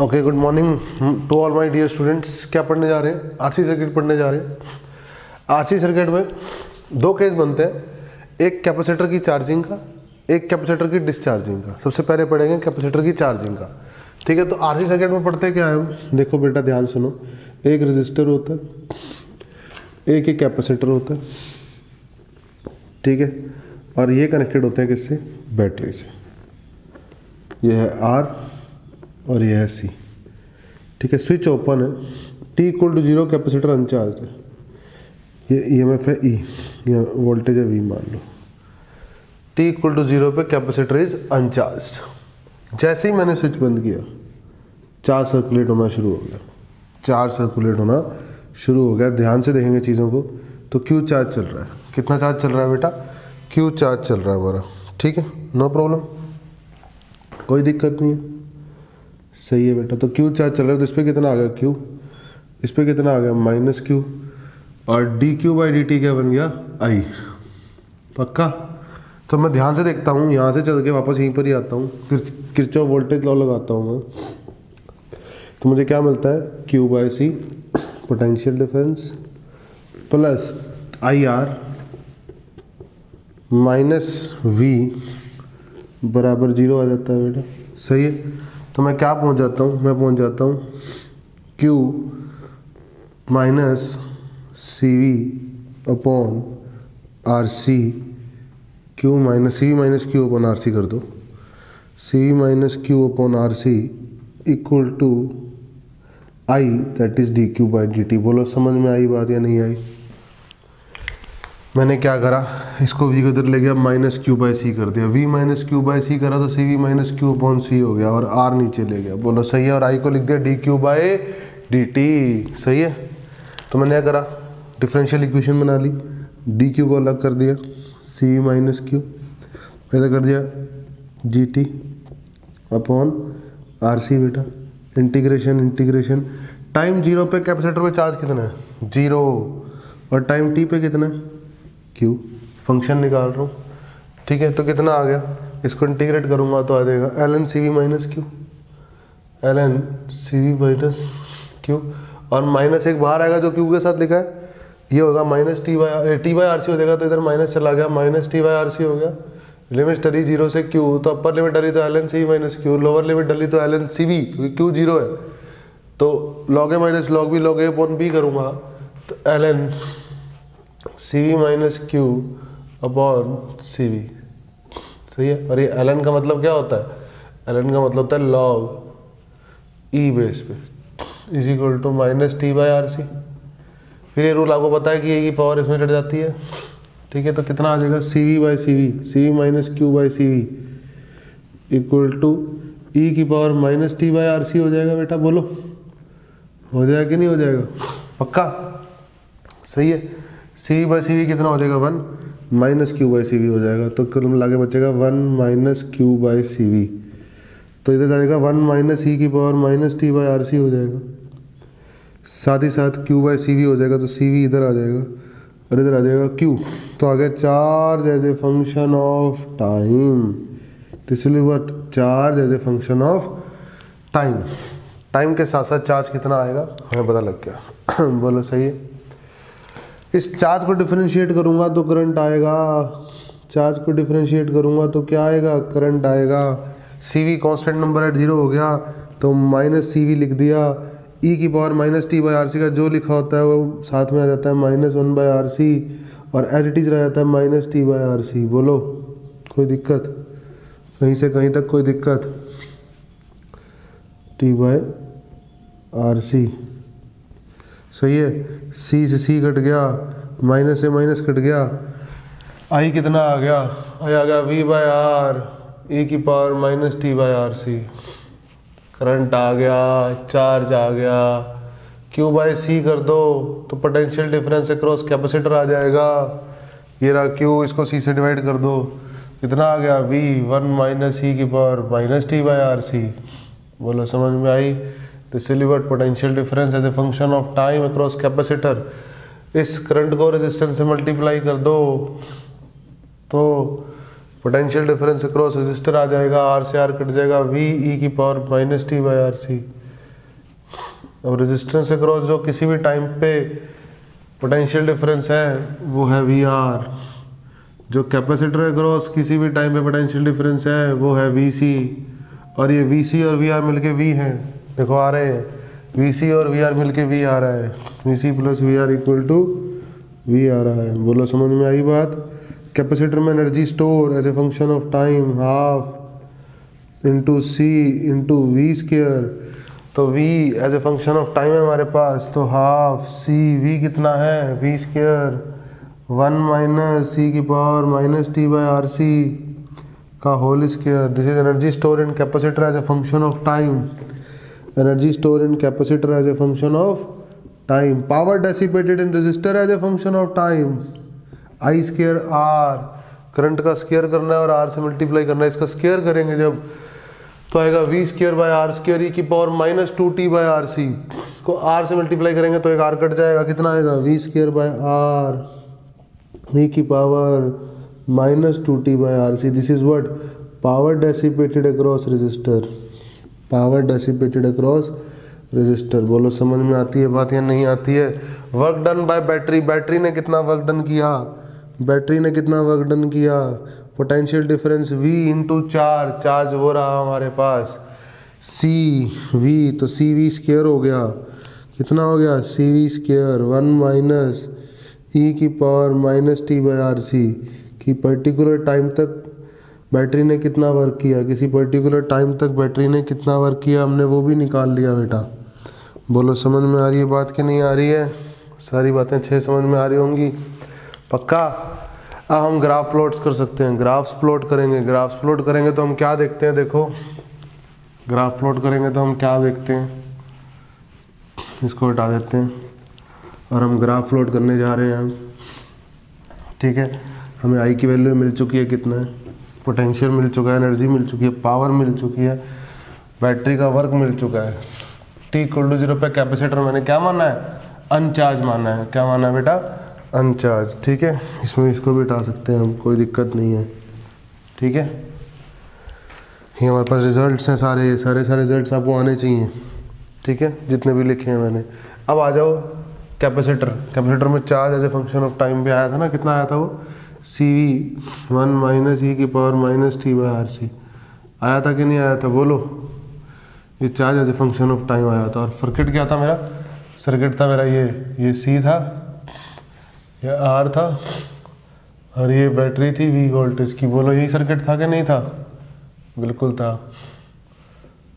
Okay good morning to all my dear students क्या पढ़ने जा रहे हैं? आरसी सर्किट पढ़ने जा रहे हैं। आरसी सर्किट में दो केस बनते हैं। एक कैपेसिटर की चार्जिंग का, एक कैपेसिटर की डिस्चार्जिंग का। सबसे पहले पढ़ेंगे कैपेसिटर की चार्जिंग का। ठीक है तो आरसी सर्किट में पढ़ते क्या है देखो बेटा, ध्यान सुनो। एक रजिस्टर होता है, एक ही कैपेसिटर होता है। ठीक है, और ये कनेक्टेड होते हैं किससे? बैटरी से। यह है आर और ये है सी ठीक है स्विच ओपन है। T equal to zero capacitor uncharged है। ये ई एम एफ़ है ई या वोल्टेज है वी मान लो। टी इक्वल टू ज़ीरो पे कैपेसिटर इज़ अनचार्ज जैसे ही मैंने स्विच बंद किया चार्ज सर्कुलेट होना शुरू हो गया। चार्ज सर्कुलेट होना शुरू हो गया। ध्यान से देखेंगे चीज़ों को। तो क्यू चार्ज चल रहा है। कितना चार्ज चल रहा है बेटा? क्यू चार्ज चल रहा है हमारा। ठीक है नो प्रॉब्लम कोई दिक्कत नहीं है। सही है बेटा तो क्यू चार्ज चल रहा है? तो इस पर कितना आ गया? क्यू? इस पर कितना आ गया? Minus Q? और D Q by D T क्या बन गया? आई। पक्का? तो मैं ध्यान से देखता हूँ, यहाँ से चल के वापस यहीं पर ही आता हूँ। किरचो वोल्टेज लॉ लगाता हूँ मैं। तो मुझे क्या मिलता है? Q by C, potential difference, plus I R, minus V, बराबर ज़ीरो आ जाता है बेटा। सही है? तो मैं क्या पहुँच जाता हूँ? मैं पहुँच जाता हूँ Q minus C V upon R C Q minus C V minus Q upon R C कर दो। C V minus Q upon R C equal to I that is D Q by D T बोलो, समझ में आई बात या नहीं आई? मैंने क्या करा? इसको वी किधर ले गया माइनस क्यू बाई सी कर दिया। V minus Q by C करा तो C V minus Q upon C हो गया और आर नीचे ले गया। बोलो, सही है? और आई को लिख दिया D Q by D T सही है? तो मैंने क्या करा? डिफरेंशियल इक्वेशन बना ली। डी क्यू को अलग कर दिया। सी वी माइनस क्यू ऐसा कर दिया। G T upon R C बेटा। इंटीग्रेशन इंटीग्रेशन टाइम ज़ीरो पे कैपेसिटर पे चार्ज कितना है? ज़ीरो और टाइम टी पे कितना है? क्यू फ़ंक्शन निकाल रहा हूँ। ठीक है तो कितना आ गया? इसको इंटीग्रेट करूँगा तो आ जाएगा L N C V minus Q L N C V minus Q और माइनस एक बाहर आएगा जो क्यू के साथ लिखा है। ये होगा minus T by T by R C हो जाएगा तो इधर माइनस चला गया। Minus T by R C हो गया। लिमिट डली ज़ीरो से क्यू तो अपर लिमिट डली तो L N C V minus Q lower limit डली तो एल एन सी वी क्योंकि क्यू ज़ीरो है। तो log A minus log B log A upon B करूँगा तो L N C V minus Q upon C V सही है? और ये एल एन का मतलब क्या होता है? एल एन का मतलब होता है लॉग ई बेस पे. Is equal to minus T by R C फिर ये रूल आपको पता है कि ए की पावर इसमें चढ़ जाती है। ठीक है? तो कितना आ जाएगा? C V by C V C V minus Q by C V equal to E की power minus T by R C हो जाएगा बेटा, बोलो। हो जाएगा कि नहीं हो जाएगा? पक्का? सही है? C V by C V कितना हो जाएगा one minus Q by C V हो जाएगा। तो कुल के बचेगा one minus Q by C V तो इधर जाएगा वन माइनस ई की power minus T by R C हो जाएगा। साथ ही साथ क्यू बाई सी वी हो जाएगा तो सी वी इधर आ जाएगा और इधर आ जाएगा क्यू तो आ गया charge as a function of time तो इसलिए हुआ charge as a function of time time के साथ साथ चार्ज कितना आएगा? हमें पता लग गया। बोलो, सही है? इस चार्ज को डिफरेंशिएट करूँगा तो करंट आएगा। चार्ज को डिफरेंशिएट करूँगा तो क्या आएगा? करंट आएगा। C V constant number at zero हो गया तो माइनस सी वी लिख दिया। ई की power minus T by R C का जो लिखा होता है वो साथ में आ जाता है minus one by R C और इट इज़ रह जाता है minus T by R C बोलो, कोई दिक्कत? कहीं से कहीं तक कोई दिक्कत? टी बाई आर सी सही है? सी से सी कट गया माइनस से माइनस कट गया। आई कितना आ गया? आई आ गया वी बाई आर ई की power minus T by R C current आ गया चार्ज आ गया। क्यू बाई सी कर दो तो पोटेंशियल डिफरेंस अक्रॉस कैपेसिटर आ जाएगा। ये रहा क्यू इसको सी से डिवाइड कर दो। कितना आ गया? वी वन माइनस ई की power minus T by R C बोलो, समझ में आई? Delivered potential difference as a function of time across capacitor इस करंट को रेजिस्टेंस से मल्टीप्लाई कर दो तो पोटेंशियल डिफरेंस अक्रॉस रेजिस्टर आ जाएगा आर से आर कट जाएगा वी ई की power minus T by R C अब रेजिस्टेंस अक्रॉस जो किसी भी टाइम पे पोटेंशियल डिफरेंस है, वो है वी आर जो कैपेसिटर अक्रॉस किसी भी टाइम पे पोटेंशियल डिफरेंस है, वो है वी सी और ये वी सी और वी आर मिल के वी हैं. देखो, आ रहे हैं। वी सी और वी आर मिल के वी आ रहा है। V C plus V R equal to V आ रहा है। बोलो, समझ में आई बात? कैपेसिटर में energy store as a function of time half into C into V square तो v as a function of time है हमारे पास। तो हाफ़ सी v कितना है? V square one minus C की power minus T by R C का whole square this is energy store in capacitor as a function of time energy store in capacitor as a function of time power dissipated in resistor as a function of time I square R current का square करना है और are से multiply करना है। इसका square करेंगे जब तो आएगा V square by R square E की power minus two T by R C को आर से मल्टीप्लाई करेंगे तो एक आर कट जाएगा। कितना आएगा? V square by R E की power minus two T by R C this is what power dissipated across resistor power dissipated across resistor बोलो, समझ में आती है बात या नहीं आती है? Work done by battery battery ने कितना वर्क डन किया? बैटरी ने कितना वर्क डन किया? पोटेंशियल डिफरेंस V इंटू चार। चार्ज हो रहा हमारे पास। C, V तो सी वी स्केयर हो गया। कितना हो गया? C V square one minus E की power minus T by R C की पर्टिकुलर टाइम तक बैटरी ने कितना वर्क किया? किसी पर्टिकुलर टाइम तक बैटरी ने कितना वर्क किया? हमने वो भी निकाल लिया बेटा। बोलो, समझ में आ रही है बात कि नहीं आ रही है? सारी बातें छः समझ में आ रही होंगी। पक्का? अब हम ग्राफ प्लॉट्स कर सकते हैं। ग्राफ्स प्लॉट करेंगे। ग्राफ्स प्लॉट करेंगे तो हम क्या देखते हैं? देखो। ग्राफ प्लॉट करेंगे तो हम क्या देखते हैं? इसको हटा देते हैं। और हम ग्राफ प्लॉट करने जा रहे हैं। हम ठीक है? हमें आई की वैल्यू मिल चुकी है कितना है? पोटेंशियल मिल चुका है एनर्जी मिल चुकी है पावर मिल चुकी है बैटरी का वर्क मिल चुका है। टी इक्वल टू ज़ीरो पे कैपेसिटर मैंने क्या माना है? अनचार्ज माना है। क्या माना है बेटा? अनचार्ज ठीक है? इसमें इसको भी हटा सकते हैं हम, कोई दिक्कत नहीं है। ठीक है? ये हमारे पास रिजल्ट्स हैं सारे सारे सारे रिजल्ट्स आपको आने चाहिए। ठीक है? जितने भी लिखे हैं मैंने। अब आ जाओ कैपेसिटर कैपेसिटर में charge as a function of time भी आया था ना? कितना आया था वो? C V one minus E की power minus T by R C आया था कि नहीं आया था? बोलो। ये charge as a function of time आया था। और सर्किट क्या था मेरा? सर्किट था मेरा ये ये सी था, ये आर था, और ये बैटरी थी वी वोल्टेज की बोलो, यही सर्किट था कि नहीं था? बिल्कुल था।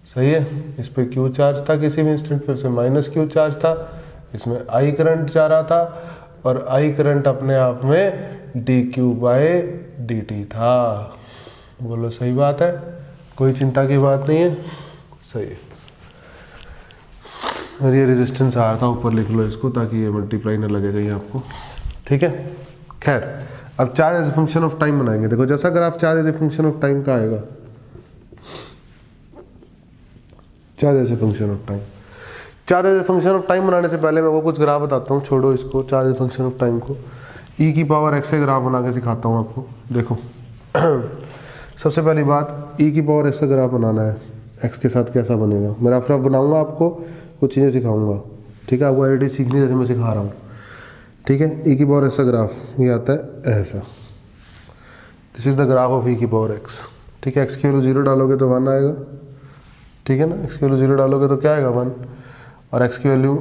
सही है? इस पर क्यू चार्ज था किसी भी इंस्टेंट पे से माइनस क्यू चार्ज था। इसमें आई करंट जा रहा था, और आई करंट अपने आप में D Q by D T था। बोलो, सही बात है? कोई चिंता की बात नहीं है? सही और ये रेजिस्टेंस आ रहा था, ऊपर लिख लो इसको, ताकि ये मल्टीप्लाई ना लगे कहीं आपको। ठीक है? खैर, अब charge as a function of time बनाएँगे। देखो, जैसा graph charge as a function of time का आएगा। Charge as a function of time charge as a function of time बनाने से पहले मैं वो कुछ ग्राफ बताता हूँ, छोड़ो इसको charge as function of time को। ई e की पावर एक्स से ग्राफ बना के सिखाता हूँ आपको। देखो। सबसे पहली बात ई e की पावर एक्स का ग्राफ बनाना है। एक्स के साथ कैसा बनेगा? मैं रफ रफ बनाऊँगा आपको, कुछ चीज़ें सिखाऊँगा। ठीक है? आपको आई सीखनी जैसे मैं सिखा रहा हूँ। ठीक है? ई e की पावर एक्स का ग्राफ ये आता है ऐसा। This is the graph of e की पावर एक्स ठीक है? एक्स की वैल्यू ज़ीरो डालोगे तो वन आएगा। ठीक है ना? एक्स की वैल्यू ज़ीरो डालोगे तो क्या आएगा? वन और एक्स की वैल्यू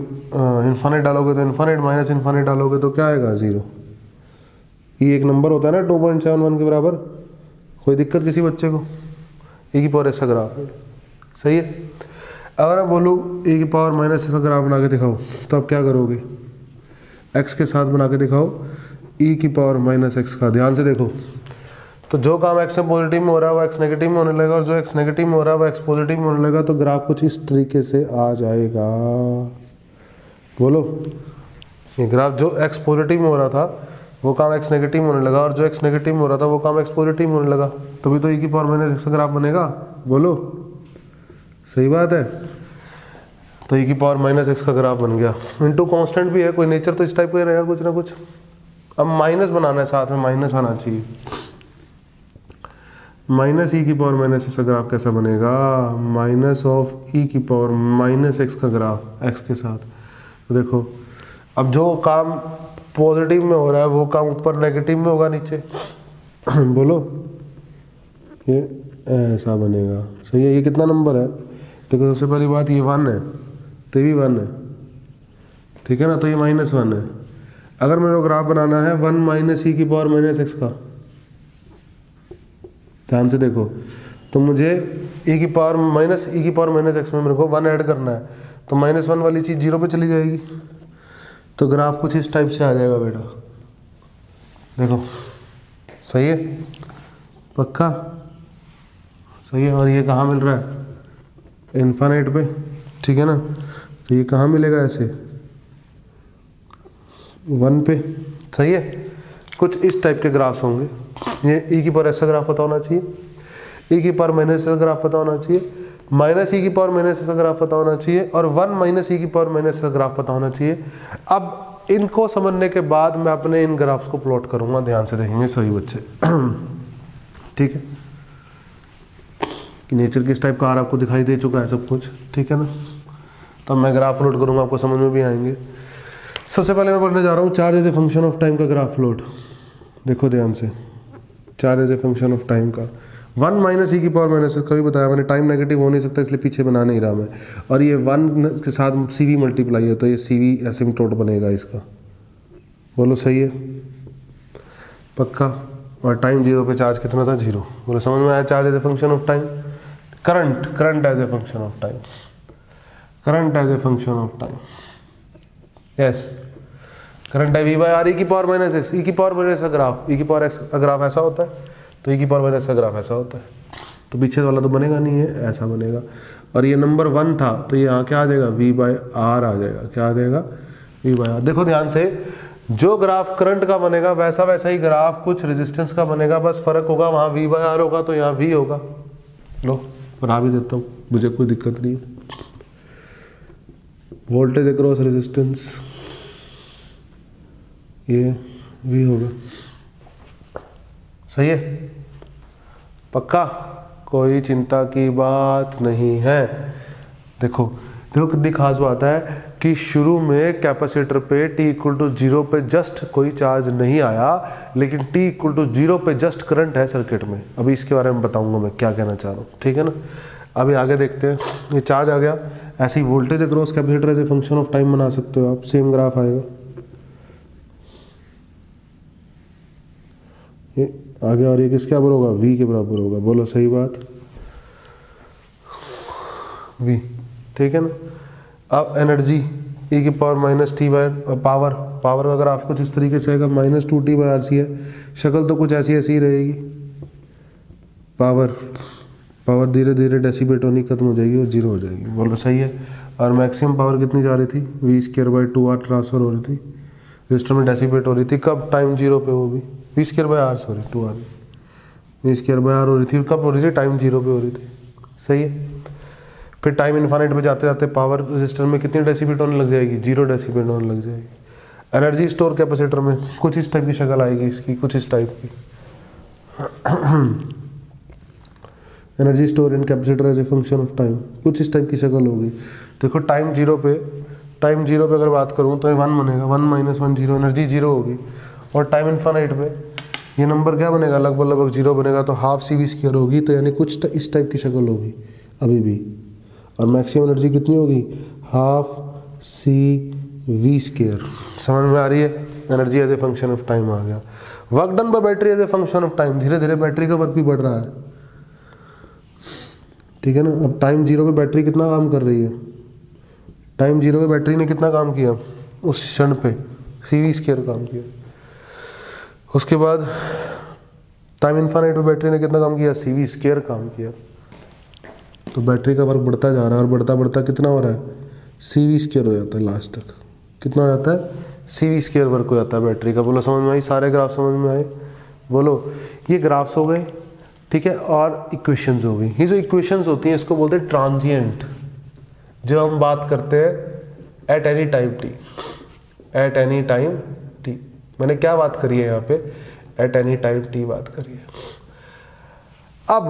इन्फानेट डालोगे तो इन्फानेट माइनस इन्फानेट डालोगे तो क्या आएगा? ज़ीरो ये एक नंबर होता है ना टू पॉइंट सेवन वन के बराबर? कोई दिक्कत किसी बच्चे को? ई की पावर ऐसा ग्राफ है। सही है? अगर आप बोलूँ ए की पावर माइनस ऐसा ग्राफ बना के दिखाओ तो आप क्या करोगे? एक्स के साथ बना के दिखाओ ई की पावर माइनस एक्स का। ध्यान से देखो। तो जो काम एक्स पॉजिटिव में हो रहा है, वो एक्स नेगेटिव में होने लगेगा और जो एक्स नेगेटिव में हो रहा है, वो एक्स पॉजिटिव में होने लगेगा तो ग्राफ कुछ इस तरीके से आ जाएगा। बोलो। ये ग्राफ जो एक्स पॉजिटिव में हो रहा था वो काम एक्स नेगेटिव होने लगा और जो एक्स नेगेटिव हो रहा था, वो काम एक्स पॉजिटिव होने लगा। तभी तो ई की पावर माइनस एक्स का ग्राफ बनेगा। बोलो। सही बात है? तो ई की पावर माइनस एक्स का ग्राफ बन गया। इंटू कॉन्स्टेंट भी है, कोई नेचर तो इस टाइप का ही रहेगा कुछ ना कुछ। अब माइनस बनाना है, साथ में माइनस आना चाहिए। माइनस ई की पावर माइनस एक्स का ग्राफ कैसा बनेगा? माइनस ऑफ़ ई की पावर माइनस एक्स का ग्राफ एक्स के साथ। देखो, अब जो काम पॉजिटिव में हो रहा है, वो काम ऊपर नेगेटिव में होगा नीचे। बोलो। ये ऐसा बनेगा। सही है ये कितना नंबर है? देखो, सबसे पहली बात ये वन है। तो भी वन है। ठीक है ना? तो ये माइनस वन है। अगर मेरे को ग्राफ बनाना है वन माइनस ई की पावर माइनस एक्स का। ध्यान से देखो। तो मुझे ई की पावर माइनस ई की पावर माइनस एक्स में मेरे को वन ऐड करना है। तो माइनस वन वाली चीज़ ज़ीरो पे चली जाएगी। तो ग्राफ कुछ इस टाइप से आ जाएगा बेटा। देखो, सही है? पक्का? सही है, और ये कहाँ मिल रहा है? इन्फानेट पे, ठीक है ना? तो ये कहाँ मिलेगा ऐसे? वन पे, सही है? कुछ इस टाइप के ग्राफ्स होंगे। ये ई की पावर ऐसा ग्राफ पता होना चाहिए। ई की पर माइनस ऐसा ग्राफ पता होना चाहिए। माइनस ई की पावर माइनस का ग्राफ पता होना चाहिए और वन माइनस ई की पावर माइनस का ग्राफ पता होना चाहिए। अब इनको समझने के बाद मैं अपने इन ग्राफ्स को प्लॉट करूँगा, ध्यान से देखेंगे सभी बच्चे। ठीक है? कि नेचर किस टाइप का आर आपको दिखाई दे चुका है सब कुछ, ठीक है ना? तो मैं ग्राफ प्लॉट करूँगा, आपको समझ में भी आएँगे। सबसे पहले मैं पढ़ने जा रहा हूँ charge as a function of time का ग्राफ लोड देखो ध्यान से charge as a function of time का। वन माइनस ई की पावर माइनस एक्स कभी बताया मैंने, टाइम नेगेटिव हो नहीं सकता, इसलिए पीछे बना नहीं रहा मैं। और ये वन के साथ सी वी मल्टीप्लाई है तो ये सी वी एसिमटोट बनेगा इसका। बोलो, सही है? पक्का? और टाइम ज़ीरो पे चार्ज कितना था? ज़ीरो बोलो, समझ में आया charge as a function of time current current as a function of time current as a function of time yes current है वी बाई आर ई की पावर माइनस एक्स ई की पावर माइनस ग्राफ ई की power x graph ऐसा होता है। तो ई की power minus का ग्राफ, ऐसा होता है। तो पीछे वाला तो बनेगा नहीं है ऐसा बनेगा। और ये नंबर वन था तो ये यहाँ क्या आ जाएगा? वी बाई आर आ जाएगा। क्या आ जाएगा? वी बाई आर देखो ध्यान से, जो ग्राफ करंट का बनेगा, वैसा वैसा ही ग्राफ, कुछ रेजिस्टेंस का बनेगा, बस फ़र्क होगा, वहाँ वी बाई आर होगा तो यहाँ वी होगा। लो बना भी देता हूँ, मुझे कोई दिक्कत नहीं है। वोल्टेज अक्रॉस रेजिस्टेंस ये वी होगा। सही है? पक्का? कोई चिंता की बात नहीं है। देखो देखो कितनी खास बात है कि शुरू में कैपेसिटर पे टी इक्वल टू ज़ीरो पे जस्ट कोई चार्ज नहीं आया, लेकिन टी इक्वल टू ज़ीरो पे जस्ट करंट है सर्किट में। अभी इसके बारे में बताऊँगा मैं क्या कहना चाह रहा हूँ, ठीक है ना? अभी आगे देखते हैं। ये चार्ज आ गया। ऐसे ही voltage across capacitor as a function of time बना सकते हो आप। सेम ग्राफ आएगा ये आगे और ये किसके बराबर होगा? वी के बराबर होगा। बोलो, सही बात। वी ठीक है ना? अब एनर्जी ई की power minus t by power power अगर आपको जिस तरीके से आएगा minus two t by R C है, शक्ल तो कुछ ऐसी ऐसी ही रहेगी। पावर पावर धीरे धीरे डेसीबेट होनी खत्म हो जाएगी और ज़ीरो हो जाएगी। बोलो, सही है? और मैक्सिमम पावर कितनी जा रही थी? V square by two R transfer हो रही थी। रजिस्टर में डेसीबेट हो रही थी। कब? टाइम ज़ीरो पे वो भी V square by R sorry two R V square by R हो रही थी। कब हो रही थी? टाइम ज़ीरो पे हो रही थी। सही है। फिर टाइम इन्फानेट पे जाते जाते पावर रजिस्टर में कितनी डेसीबीट होने लग जाएगी? ज़ीरो डेसीबीट होने लग जाएगी। एनर्जी स्टोर कैपेसिटर में कुछ इस टाइप की शक्ल आएगी इसकी, कुछ इस टाइप की। Energy store in capacitor as a function of time कुछ इस टाइप की शक्ल होगी। देखो टाइम ज़ीरो पे टाइम ज़ीरो पे अगर बात करूँ तो वन बनेगा। One minus one zero energy zero होगी। और टाइम इन्फानाइट पे। ये नंबर क्या बनेगा? लगभग लगभग ज़ीरो बनेगा तो हाफ़ सी वी स्क्र होगी तो यानी कुछ इस टाइप की शक्ल होगी, अभी भी। और मैक्सिमम एनर्जी कितनी होगी? हाफ़ सी वी स्केयर समझ में आ रही है? Energy as a function of time आ गया। Work done by battery as a function of time धीरे धीरे बैटरी का वर्क भी बढ़ रहा है। ठीक है ना? अब टाइम ज़ीरो पे बैटरी कितना काम कर रही है? टाइम ज़ीरो पे बैटरी ने कितना काम किया? उस क्षण पे। सी वी स्केयर काम किया। उसके बाद टाइम इन्फानाइट पे बैटरी ने कितना काम किया? सी वी स्केयर काम किया। तो बैटरी का वर्क बढ़ता जा रहा है और बढ़ता बढ़ता कितना हो रहा है? सी वी स्केयर हो जाता है लास्ट तक। कितना हो जाता है? सी वी स्केयर वर्क हो जाता है बैटरी का। बोलो, समझ में आई? सारे ग्राफ समझ में आए? बोलो, ये ग्राफ्स हो गए, ठीक है? और इक्वेशंस हो गई। ये जो इक्वेशंस होती हैं, इसको बोलते हैं ट्रांजिएंट जब हम बात करते हैं at any time t at any time मैंने क्या बात करी है यहाँ पे? एट एनी टाइम टी बात करी है। अब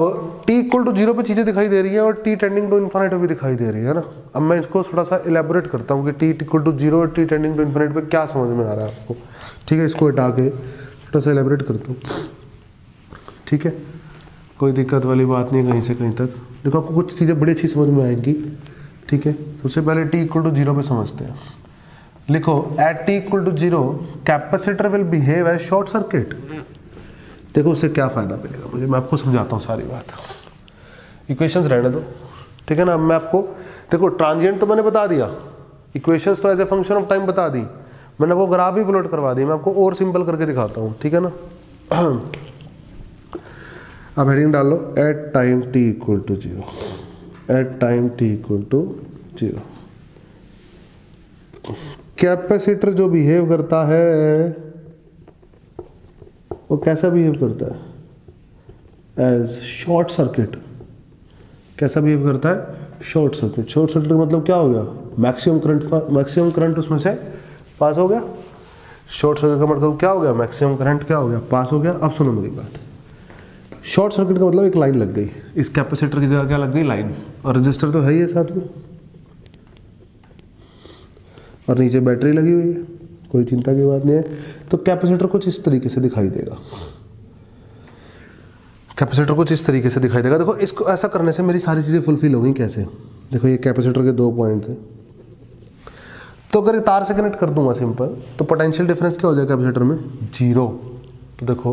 t इक्वल टू ज़ीरो पे चीज़ें दिखाई दे रही है और t टेंडिंग टू इन्फाइनाइट भी दिखाई दे रही है ना? अब मैं इसको थोड़ा सा इलेबोरेट करता हूँ कि t इक्वल टू ज़ीरो और t टेंडिंग टू इन्फाइनाइट पे क्या समझ में आ रहा है आपको? ठीक है, इसको हटा के थोड़ा सा इलेबोरेट करता हूँ। ठीक है? कोई दिक्कत वाली बात नहीं कहीं से कहीं तक। देखो, आपको कुछ चीज़ें बड़ी अच्छी समझ में आएँगी। ठीक है? सबसे पहले टी इक्वल टू ज़ीरो पे समझते हैं। लिखो at t equal to zero capacitor will behave as short circuit देखो, उससे क्या फ़ायदा मिलेगा? मुझे, मैं आपको समझाता हूँ सारी बात। इक्वेशंस रहने दो। ठीक है ना? मैं आपको, देखो ट्रांजिएंट तो मैंने बता दिया। इक्वेशंस तो as a function of time बता दी। मैंने आपको ग्राफ भी प्लॉट करवा दी। मैं आपको और सिंपल करके दिखाता हूँ। ठीक है ना? अब हेडिंग डाल लो। At time t equal to zero at time t equal to zero capacitor जो बिहेव करता है, वो कैसा बिहेव करता है? एज शॉर्ट सर्किट कैसा बिहेव करता है? शॉर्ट सर्किट शॉर्ट सर्किट का मतलब क्या हो गया? मैक्सिमम करंट मैक्सिमम करंट उसमें से पास हो गया? शॉर्ट सर्किट का मतलब क्या हो गया? मैक्सिमम करंट क्या हो गया? पास हो गया? अब सुनो मेरी बात. शॉर्ट सर्किट का मतलब एक लाइन लग गई. इस कैपेसिटर की जगह क्या लग गई? लाइन और रजिस्टर तो है ही है साथ में. और नीचे बैटरी लगी हुई है, कोई चिंता की बात नहीं है। तो कैपेसिटर कुछ इस तरीके से दिखाई देगा। कैपेसिटर कुछ इस तरीके से दिखाई देगा। देखो, इसको ऐसा करने से मेरी सारी चीज़ें फुलफिल होंगी कैसे? देखो, ये कैपेसिटर के दो पॉइंट थे तो अगर तार से कनेक्ट कर दूँगा सिंपल तो पोटेंशियल डिफरेंस क्या हो जाएगा कैपेसिटर में? ज़ीरो तो देखो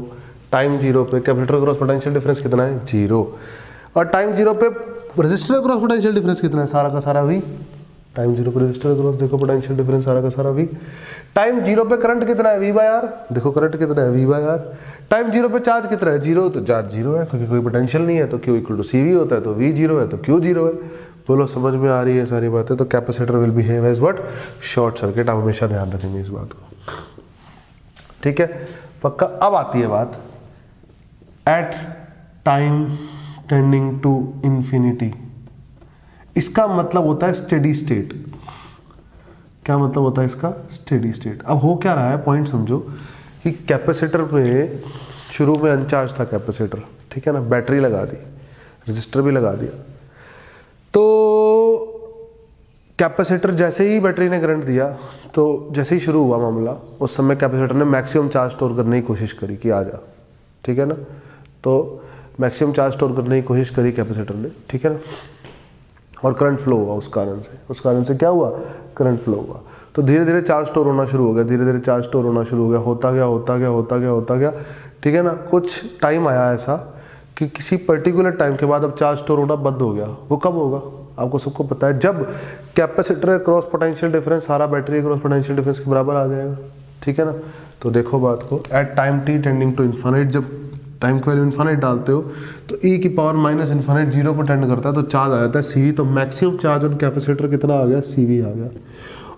टाइम ज़ीरो पे कैपेसिटर क्रॉस पोटेंशियल डिफरेंस कितना है? ज़ीरो और टाइम ज़ीरो पे रजिस्टर क्रॉस पोटेंशियल डिफरेंस कितना है? सारा का सारा वी टाइम ज़ीरो पे रजिस्टर क्रॉस देखो पोटेंशियल डिफरेंस सारा का सारा वी टाइम ज़ीरो पे करंट कितना है वी बाय आर देखो करंट कितना है V by R time zero पे चार्ज कितना है? ज़ीरो तो चार्ज ज़ीरो है, क्योंकि कोई पोटेंशियल नहीं है तो Q equal to C V होता है तो वी ज़ीरो है तो क्यू ज़ीरो है. बोलो, समझ में आ रही है सारी बातें तो capacitor will behave as what short circuit आप हमेशा ध्यान रखेंगे इस बात को. ठीक है? पक्का, अब आती है बात. At time tending to infinity इसका मतलब होता है स्टेडी स्टेट क्या मतलब होता है इसका? स्टेडी स्टेट अब हो क्या रहा है? पॉइंट समझो कि कैपेसिटर में शुरू में अनचार्ज था कैपेसिटर ठीक है ना? बैटरी लगा दी रजिस्टर भी लगा दिया। तो कैपेसिटर जैसे ही बैटरी ने करंट दिया तो जैसे ही शुरू हुआ मामला, उस समय कैपेसिटर ने मैक्सिमम चार्ज स्टोर करने की कोशिश करी कि आ जा, ठीक है ना? तो मैक्सिमम चार्ज स्टोर करने की कोशिश करी कैपेसिटर ने, ठीक है ना? और करंट फ्लो हुआ उस कारण से। उस कारण से क्या हुआ? करंट फ्लो हुआ। तो धीरे धीरे चार्ज स्टोर होना शुरू हो गया। धीरे धीरे चार्ज स्टोर होना शुरू हो गया। होता गया होता गया होता गया होता गया। ठीक है ना? कुछ टाइम आया ऐसा कि किसी पर्टिकुलर टाइम के बाद अब चार्ज स्टोर होना बंद हो गया। वो कब होगा? आपको सबको पता है। जब कैपेसिटर क्रॉस पोटेंशियल डिफरेंस सारा बैटरी क्रॉस पोटेंशियल डिफरेंस के बराबर आ जाएगा। ठीक है ना? तो देखो बात को। At time T tending to infinite जब टाइम की वैल्यू इन्फानाइट डालते हो तो ई की पावर माइनस इन्फानाइट ज़ीरो पर टेंड करता है तो चार्ज आ जाता है सी तो मैक्सिमम चार्ज ऑन कैपेसिटर कितना आ गया? सी आ गया।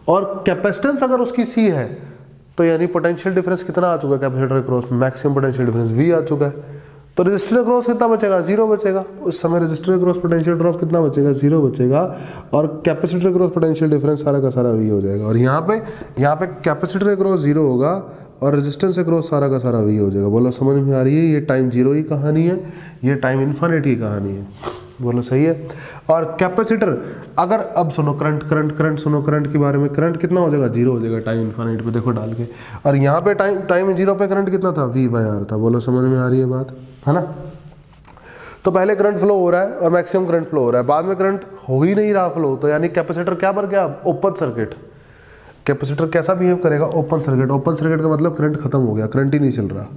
और कैपेसिटेंस अगर उसकी सी है तो यानी पोटेंशियल डिफरेंस कितना आ चुका है capacitor cross maximum potential difference V आ चुका है। तो रजिस्टर क्रॉस कितना बचेगा? ज़ीरो बचेगा। उस समय रजिस्टर क्रॉस पोटेंशियल ड्रॉप कितना बचेगा? ज़ीरो बचेगा। और कैपेसिटर क्रॉस पोटेंशियल डिफरेंस सारा का सारा वी हो जाएगा। और यहाँ पे यहाँ पे कैपेसिटर क्रॉस ज़ीरो होगा और रेजिस्टेंस अक्रॉस सारा का सारा वही हो जाएगा। बोलो, समझ में आ रही है? ये टाइम ज़ीरो की कहानी है, ये टाइम इन्फानिट की कहानी है। बोलो, सही है? और कैपेसिटर अगर अब सुनो करंट करंट करंट सुनो करंट के बारे में करंट कितना हो जाएगा? ज़ीरो हो जाएगा टाइम इन्फानिट पे, देखो डाल के। और यहाँ पे टाइम टाइम ज़ीरो पे करंट कितना था? वी बाई था। बोलो, समझ में आ रही है बात? है ना? तो पहले करंट फ्लो हो रहा है और मैक्सिमम करंट फ्लो हो रहा है। बाद में करंट हो ही नहीं रहा फ्लो तो यानी कैपेसिटर क्या बन गया? ओपन सर्किट कैपेसिटर कैसा बिहेव करेगा? ओपन सर्किट ओपन सर्किट का मतलब करंट खत्म हो गया. करंट ही नहीं चल रहा.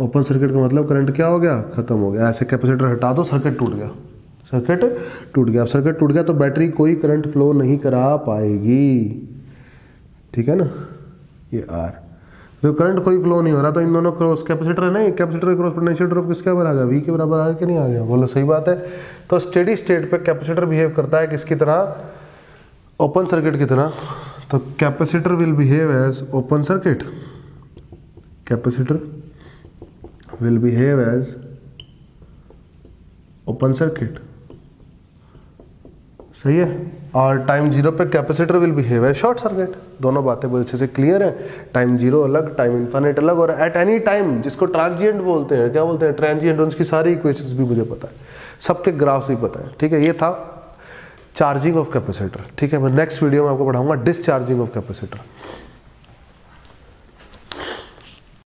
ओपन सर्किट का मतलब करंट क्या हो गया? खत्म हो गया. ऐसे कैपेसिटर हटा दो सर्किट टूट गया. सर्किट टूट गया. अब सर्किट टूट गया तो बैटरी कोई करंट फ्लो नहीं करा पाएगी. ठीक है ना? ये आर तो करंट कोई फ्लो नहीं हो रहा. तो इन दोनों क्रॉस कैपेसिटर है ना? कैपेसिटर क्रॉस पोटेंशियल ड्रॉप किसके बराबर आ गया वी के बराबर आ गया कि नहीं आ गया? बोलो, सही बात है. तो स्टेडी स्टेट पे कैपेसिटर बिहेव करता है किसकी तरह? ओपन सर्किट कितना? तो capacitor will behave as open circuit capacitor will behave as open circuit सही है? और टाइम ज़ीरो पे capacitor will behave as short circuit दोनों बातें बहुत अच्छे से क्लियर है। टाइम ज़ीरो अलग टाइम इन्फानेट अलग, और एट एनी टाइम जिसको ट्रांजिएंट बोलते हैं, क्या बोलते हैं? ट्रांजिएंट उसकी सारी इक्वेशंस भी मुझे पता है। सबके ग्राफ्स भी पता है। ठीक है, ये था चार्जिंग ऑफ़ कैपेसिटर। ठीक है मैं नेक्स्ट वीडियो में आपको पढ़ाऊँगा डिस्चार्जिंग ऑफ़ कैपेसिटर